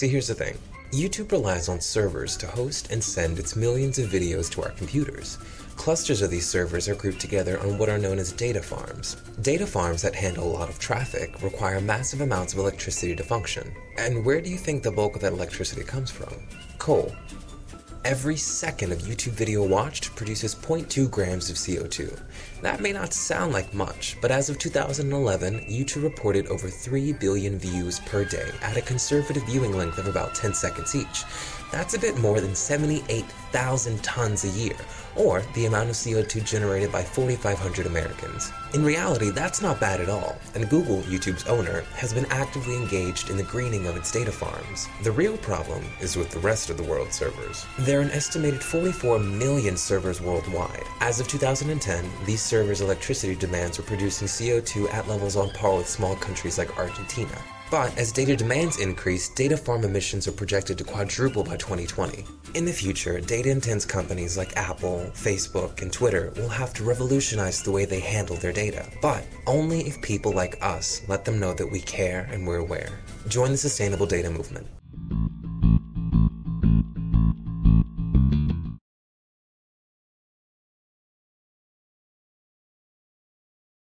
See, here's the thing. YouTube relies on servers to host and send its millions of videos to our computers. Clusters of these servers are grouped together on what are known as data farms. Data farms that handle a lot of traffic require massive amounts of electricity to function. And where do you think the bulk of that electricity comes from? Coal. Every second of YouTube video watched produces 0.2 grams of CO2. That may not sound like much, but as of 2011, YouTube reported over 3 billion views per day at a conservative viewing length of about 10 seconds each. That's a bit more than 78,000 tons a year, or the amount of CO2 generated by 4,500 Americans. In reality, that's not bad at all, and Google, YouTube's owner, has been actively engaged in the greening of its data farms. The real problem is with the rest of the world's servers. There are an estimated 44 million servers worldwide. As of 2010, these servers' electricity demands were producing CO2 at levels on par with small countries like Argentina. But as data demands increase, data farm emissions are projected to quadruple by 2020. In the future, data intense companies like Apple, Facebook, and Twitter will have to revolutionize the way they handle their data. But only if people like us let them know that we care and we're aware. Join the sustainable data movement.